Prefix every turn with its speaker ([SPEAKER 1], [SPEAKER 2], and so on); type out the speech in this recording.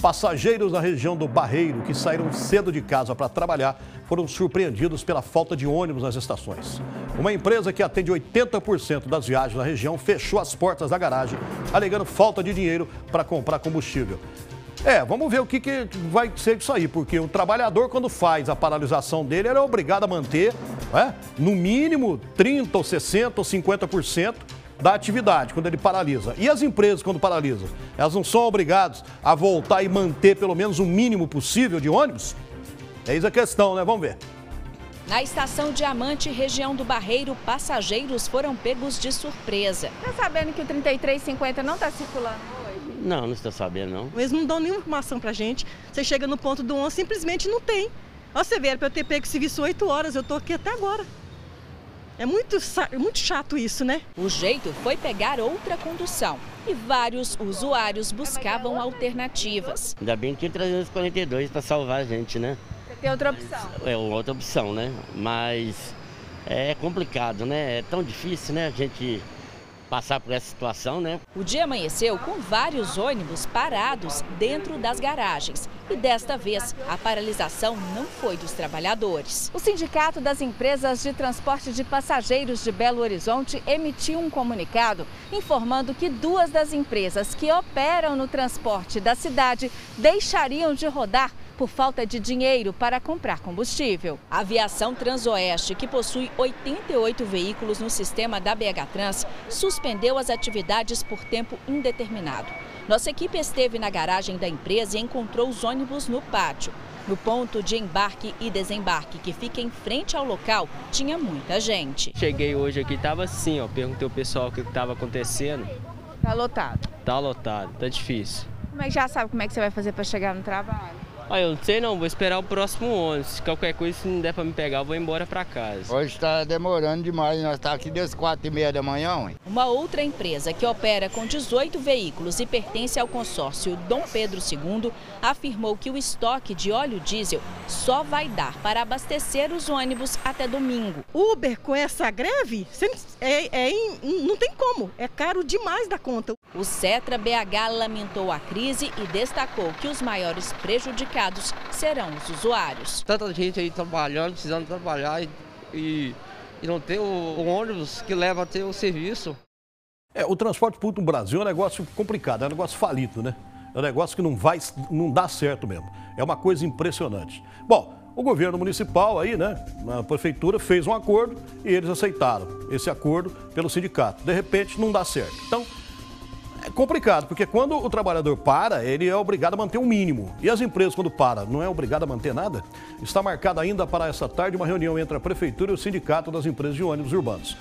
[SPEAKER 1] Passageiros da região do Barreiro que saíram cedo de casa para trabalhar foram surpreendidos pela falta de ônibus nas estações. Uma empresa que atende 80% das viagens na região fechou as portas da garagem, alegando falta de dinheiro para comprar combustível. É, vamos ver o que, que vai ser isso aí, porque o trabalhador, quando faz a paralisação dele, ele é obrigado a manter, né, no mínimo 30% ou 60% ou 50% da atividade quando ele paralisa. E as empresas quando paralisam? Elas não são obrigadas a voltar e manter pelo menos o mínimo possível de ônibus? Eis a questão, né? Vamos ver.
[SPEAKER 2] Na estação Diamante, região do Barreiro, passageiros foram pegos de surpresa.
[SPEAKER 3] Tá sabendo que o 3350 não está circulando hoje?
[SPEAKER 4] Não, não estou sabendo, não.
[SPEAKER 5] Eles não dão nenhuma informação pra gente. Você chega no ponto do 11, simplesmente não tem. Ó, você vê, era pra eu ter pego esse serviço 8 horas, eu tô aqui até agora. É muito, muito chato isso, né?
[SPEAKER 2] O jeito foi pegar outra condução e vários usuários buscavam alternativas.
[SPEAKER 4] Ainda bem que tem 342 para salvar a gente, né?
[SPEAKER 3] Você tem outra opção?
[SPEAKER 4] É outra opção, né? Mas é complicado, né? É tão difícil, né? A gente passar por essa situação, né?
[SPEAKER 2] O dia amanheceu com vários ônibus parados dentro das garagens. E desta vez, a paralisação não foi dos trabalhadores. O Sindicato das Empresas de Transporte de Passageiros de Belo Horizonte emitiu um comunicado informando que duas das empresas que operam no transporte da cidade deixariam de rodar por falta de dinheiro para comprar combustível. A aviação Transoeste, que possui 88 veículos no sistema da BH Trans, suspendeu as atividades por tempo indeterminado. Nossa equipe esteve na garagem da empresa e encontrou os ônibus no pátio. No ponto de embarque e desembarque, que fica em frente ao local, tinha muita gente.
[SPEAKER 6] Cheguei hoje aqui, estava assim, ó, perguntei ao pessoal o que estava acontecendo.
[SPEAKER 3] Tá lotado.
[SPEAKER 6] Tá lotado, tá difícil.
[SPEAKER 3] Mas já sabe como é que você vai fazer para chegar no trabalho?
[SPEAKER 6] Ah, eu não sei não, vou esperar o próximo ônibus. Se qualquer coisa, se não der para me pegar, eu vou embora para casa.
[SPEAKER 7] Hoje está demorando demais, nós estamos tá aqui desde quatro e meia da manhã. Ué.
[SPEAKER 2] Uma outra empresa que opera com 18 veículos e pertence ao consórcio Dom Pedro II afirmou que o estoque de óleo diesel só vai dar para abastecer os ônibus até domingo.
[SPEAKER 5] Uber com essa greve, é, é, não tem como, é caro demais da conta.
[SPEAKER 2] O Cetra BH lamentou a crise e destacou que os maiores prejudicados serão os usuários.
[SPEAKER 8] Tanta gente aí trabalhando, precisando trabalhar e, e, e não ter o, o, ônibus que leva até o serviço.
[SPEAKER 1] É, o transporte público no Brasil é um negócio complicado, é um negócio falido, né? É um negócio que não vai, não dá certo mesmo. É uma coisa impressionante. Bom, o governo municipal aí, né, a prefeitura fez um acordo e eles aceitaram esse acordo pelo sindicato. De repente não dá certo. Então, complicado, porque quando o trabalhador para, ele é obrigado a manter o um mínimo. E as empresas, quando para, não é obrigado a manter nada? Está marcada ainda para essa tarde uma reunião entre a Prefeitura e o Sindicato das Empresas de Ônibus Urbanos.